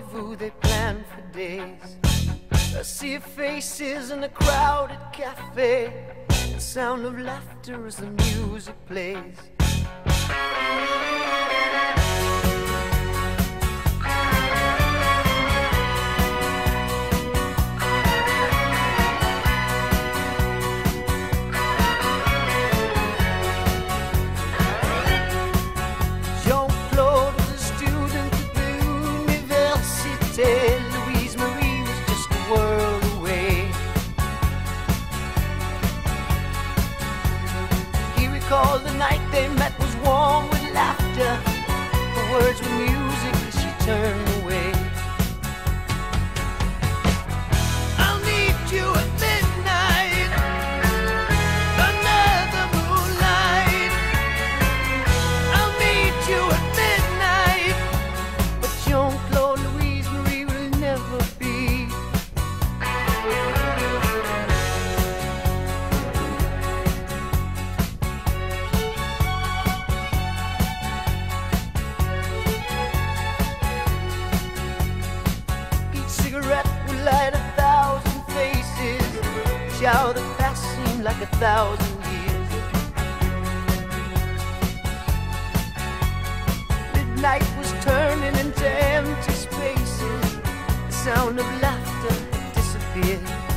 rendezvous they plan for days. I see faces in a crowded cafe. The sound of laughter as the music plays. a thousand years. Midnight was turning into empty spaces. The sound of laughter disappeared.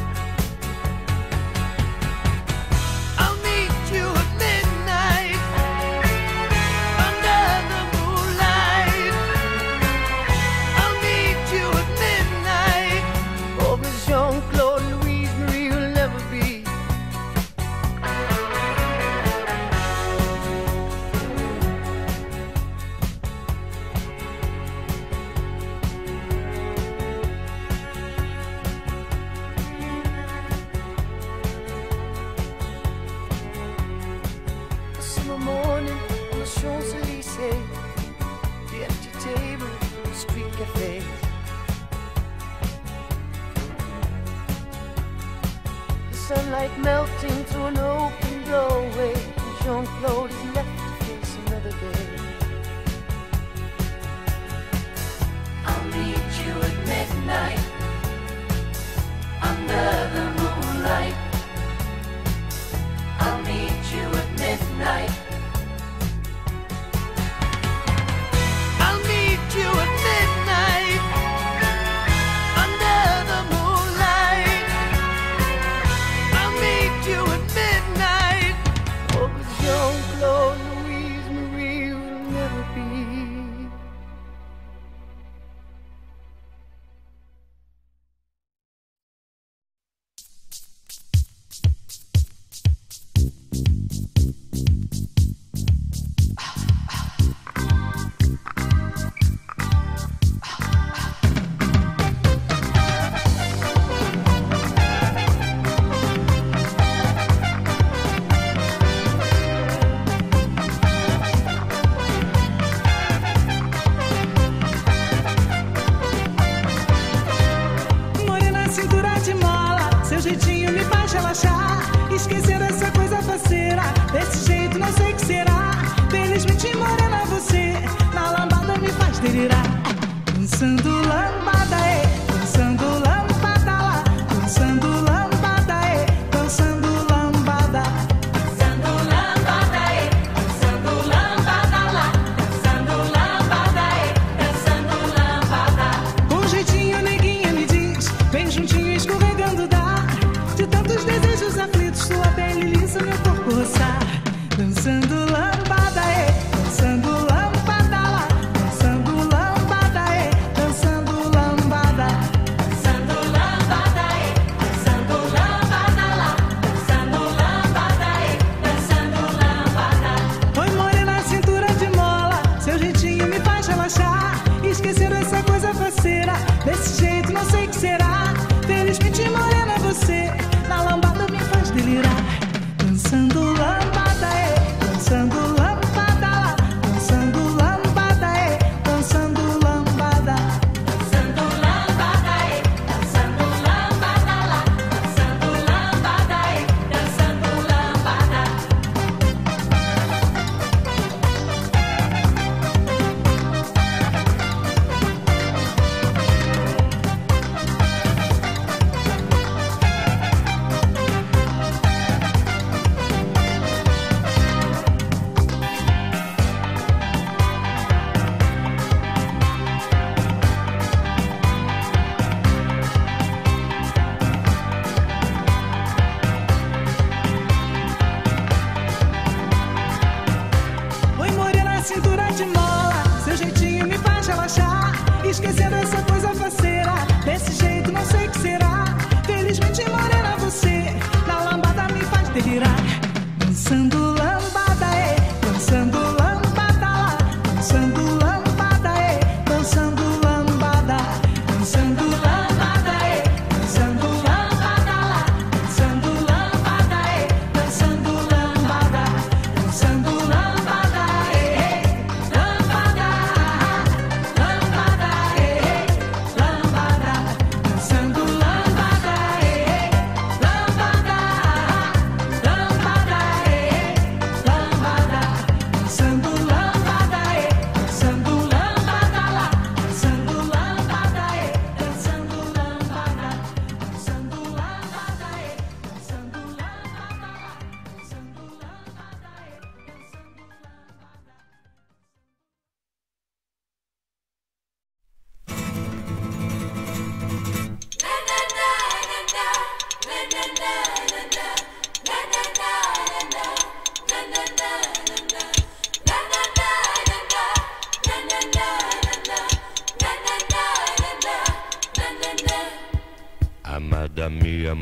night.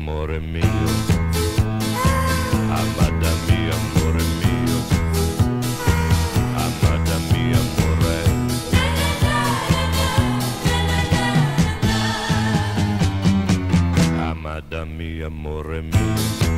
amore mio, amada mia, amore mio, amada mia, amore. Amada mia, amore mio.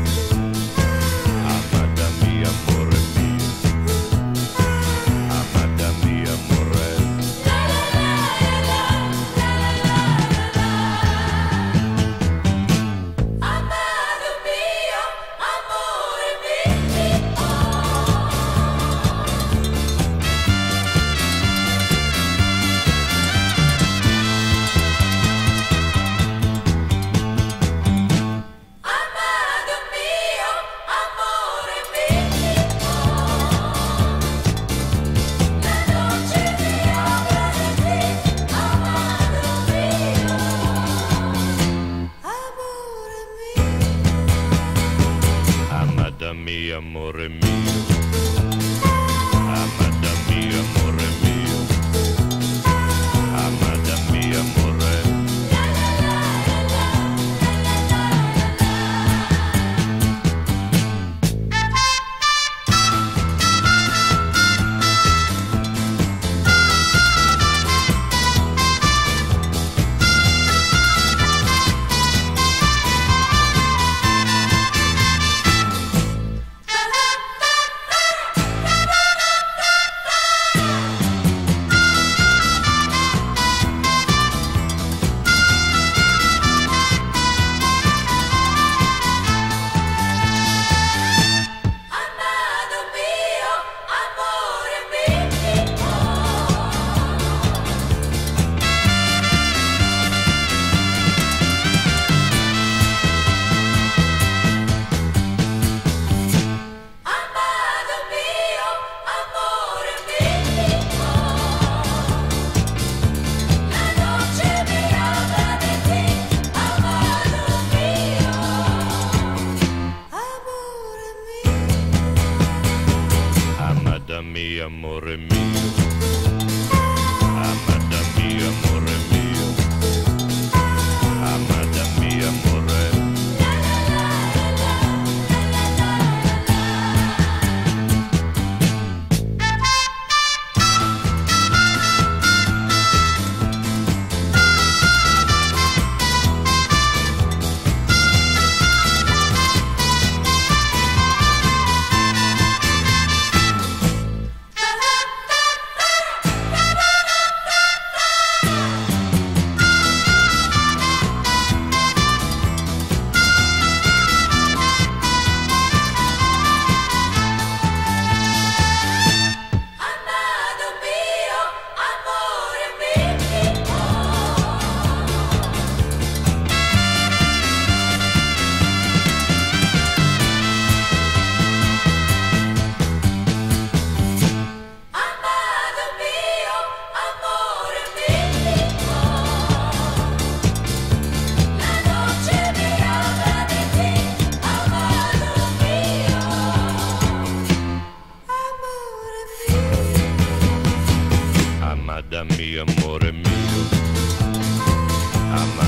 Amada